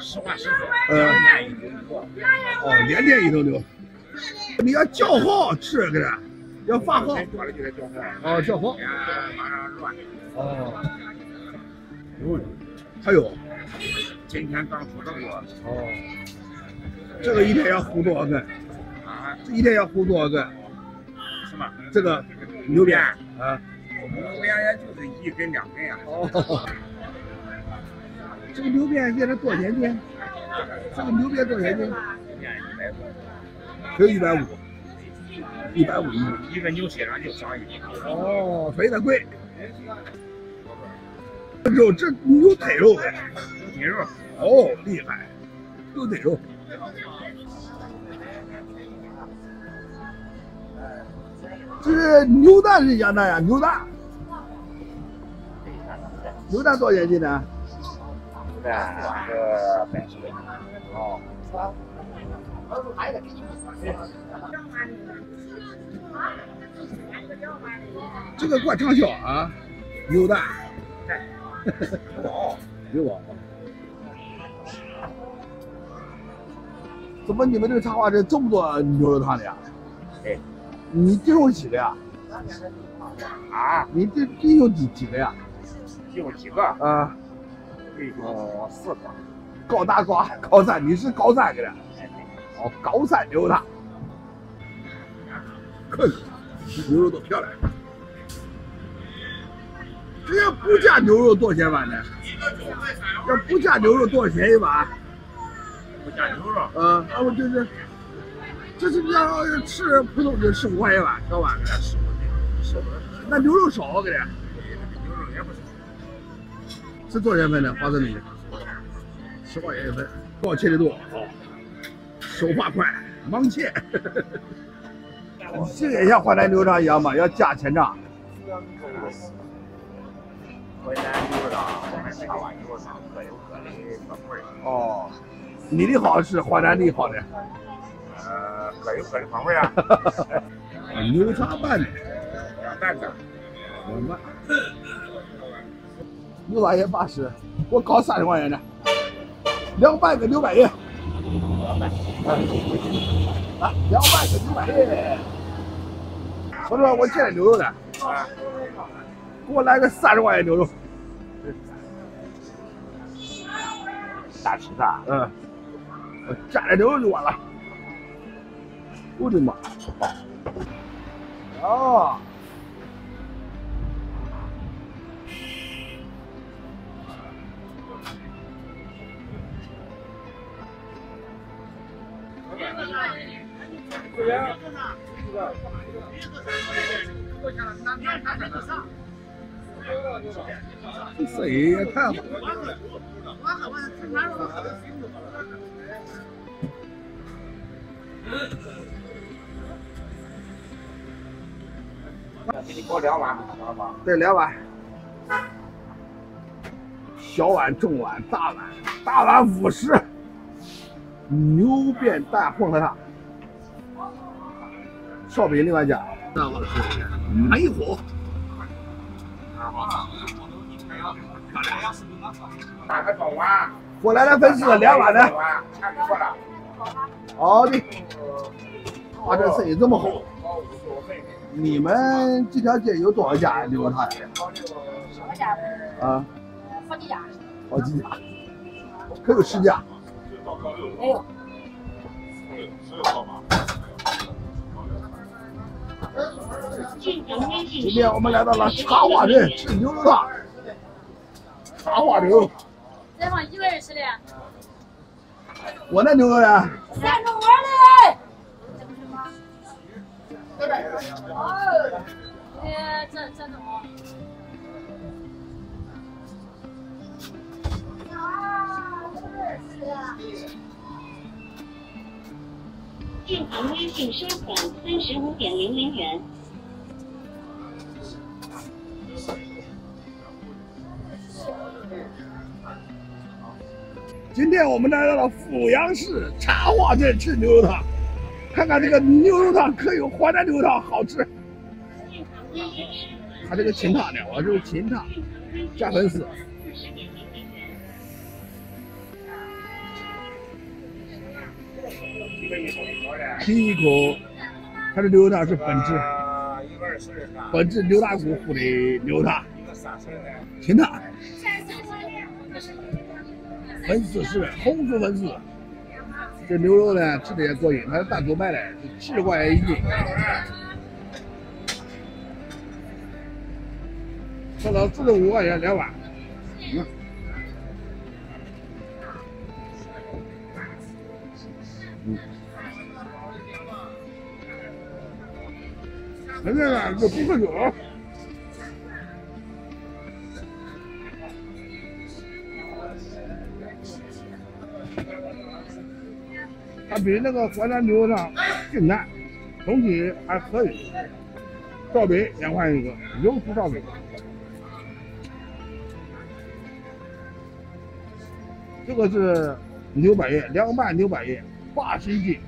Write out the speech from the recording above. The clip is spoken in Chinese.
实话实说，嗯哦，两天一头牛。你要叫号吃给他，要发号。多了就得叫号。哦，叫号。哎，马上乱。哦。还有。今天刚出的锅。哦。这个一天要烀多少根？啊？这一天要烀多少根？什么？这个牛鞭啊？牛鞭也就是一根两根呀。哦。这个牛鞭现在多少钱斤？这个牛鞭多少钱斤？牛鞭一百五。只有一百五。一百五一斤。一个牛身上就长一斤。哦，肥的贵。肉这牛腿肉呗。牛腿肉。哦，厉害，牛腿肉。这是牛蛋是养的呀，牛蛋。牛蛋多少钱斤呢？牛蛋个百十块。哦。这个灌长销啊，牛蛋。哦，牛宝。怎么你们这个茶话镇这么多牛肉汤的呀？哎，你弟兄几个呀？啊？你弟弟兄几几个呀？弟兄几个？啊，弟兄四个。高大瓜高三，你是高三个的？哦，高三牛肉汤。看看，牛肉多漂亮！这要不加牛肉多少钱一碗呢？要不加牛肉多少钱一碗？不加牛肉。嗯，啊，我就是，就是你要吃普通的十五块一碗，小碗给他十五的，十五。那牛肉少给他。牛肉也不少。是多少钱一份呢？花生米？十块钱一份，多切的多，手法快，忙切。这个也像淮南牛肉汤一样嘛，要加千张。淮南牛肉汤，我们茶碗牛肉汤各有各的风味。哦，你的好是淮南的好的。呃，各有各的风味啊。牛肠拌的，两担子。两牛大爷八十，我搞三十块钱的，两百个六百一。啊，两百个六百一。我说我见牛肉的，啊，给我来个三十块钱牛肉。大吃啥？嗯，我加点牛肉就完了。我的妈！哦。这生意也太好了。给你搞两碗，知道吧？对，两碗。小碗、中碗、大碗，大碗五十。牛鞭蛋混合汤，烧饼另外加。大碗是没火。大个中碗。我来了粉丝两碗的。好的。哇，这生意这么好。你们这条街有多少家牛肉汤呀？多家？啊？好几家。好几家。可有十家？没有。今天我们来到了茶花镇吃牛肉汤。茶花牛。这方一个人吃的。我那牛肉呢？三种味的。哦，呃，这这种。进行微信收款三十五点零零元。今天我们来到了阜阳市茶花镇吃牛肉汤，看看这个牛肉汤可有淮南牛肉汤好吃。他这个清汤的，我这是清汤加粉丝。第一口一颗的。牛杂是本质，本质牛大骨糊的牛杂，一个三十的。清淡，粉丝是红薯粉丝。这牛肉呢吃的也过瘾，它是单独卖的，七十块钱一斤。说到四十五块钱两碗。嗯嗯。现在呢是不喝酒。它比那个淮南牛肉汤更淡，总体还可以。烧饼两块一个，油酥烧饼。这个是牛百叶，凉拌牛百叶，八十斤。